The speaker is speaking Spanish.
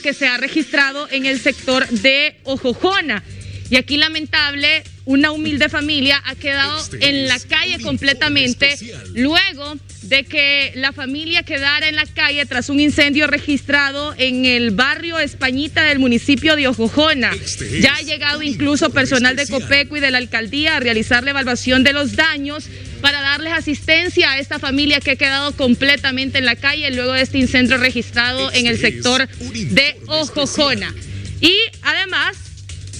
que se ha registrado en el sector de Ojojona. Y aquí lamentable, una humilde familia ha quedado Este en la calle completamente especial. luego de que la familia quedara en la calle tras un incendio registrado en el barrio Españita del municipio de Ojojona. Este Ya ha llegado incluso personal de. COPECO y de la alcaldía a realizar la evaluación de los daños para darles asistencia a esta familia que ha quedado completamente en la calle luego de este incendio registrado en el Este es sector de Ojojona. especial. Y además